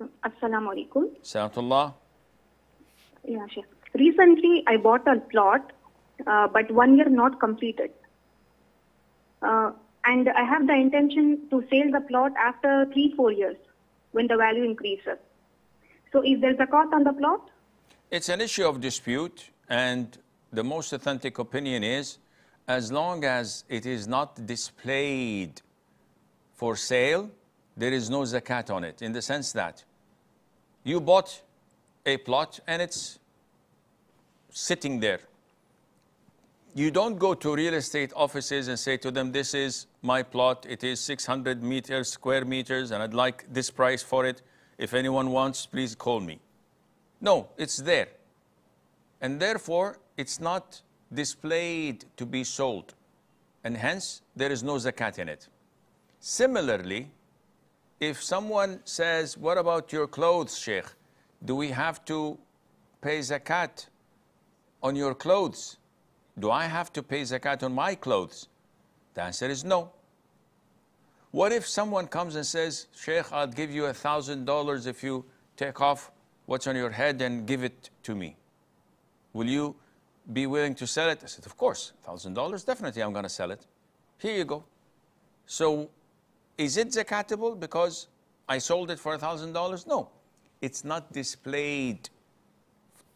Assalamu alaikum. Salatullah. Yeah, Sheikh. Recently, I bought a plot, uh, but one year not completed. Uh, and I have the intention to sell the plot after three, four years when the value increases. So, is there zakat on the plot? It's an issue of dispute, and the most authentic opinion is as long as it is not displayed for sale, there is no zakat on it, in the sense that you bought a plot and it's sitting there. You don't go to real estate offices and say to them, This is my plot, it is 600 meters, square meters, and I'd like this price for it. If anyone wants, please call me. No, it's there. And therefore, it's not displayed to be sold. And hence, there is no zakat in it. Similarly, if someone says, What about your clothes, Sheikh? Do we have to pay zakat on your clothes? Do I have to pay zakat on my clothes? The answer is no. What if someone comes and says, Sheikh, I'll give you a thousand dollars if you take off what's on your head and give it to me? Will you be willing to sell it? I said, Of course, thousand dollars, definitely I'm going to sell it. Here you go. So, is it zakatable because I sold it for a thousand dollars? No, it's not displayed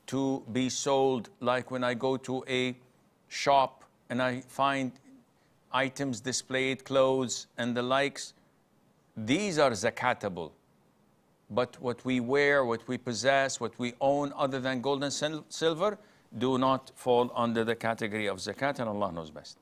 to be sold like when I go to a shop and I find items displayed, clothes and the likes. These are zakatable. But what we wear, what we possess, what we own other than gold and sil- silver do not fall under the category of zakat and Allah knows best.